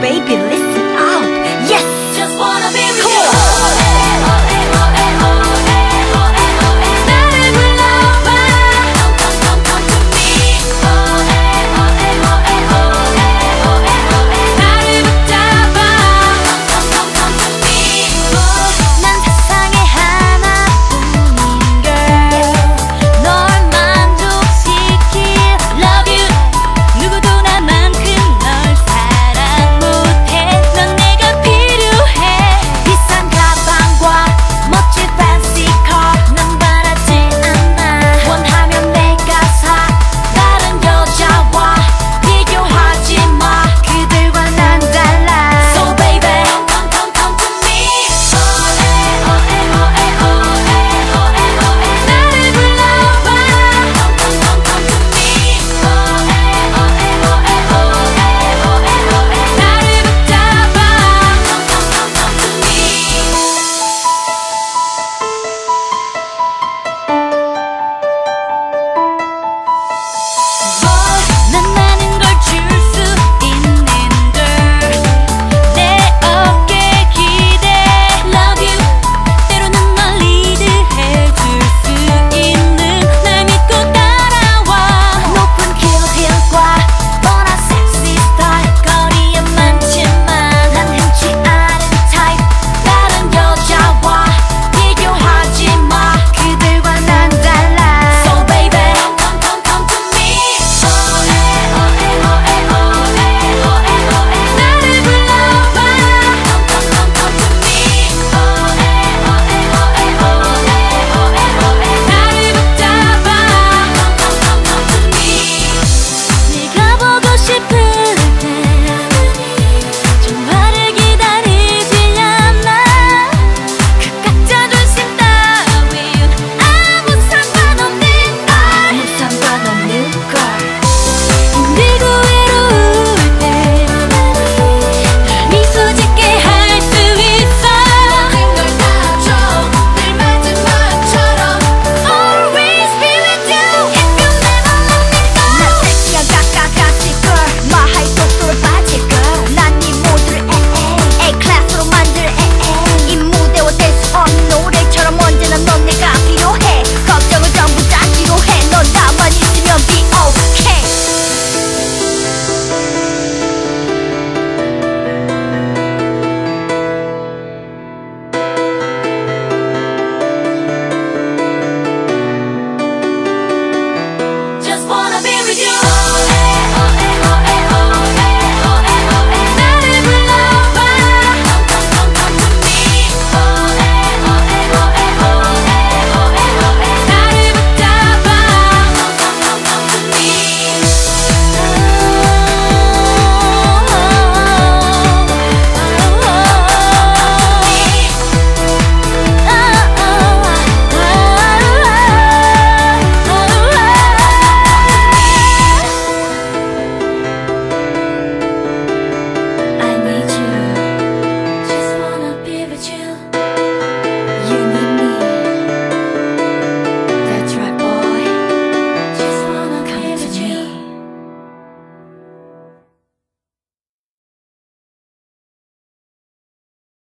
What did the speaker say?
baby, listen.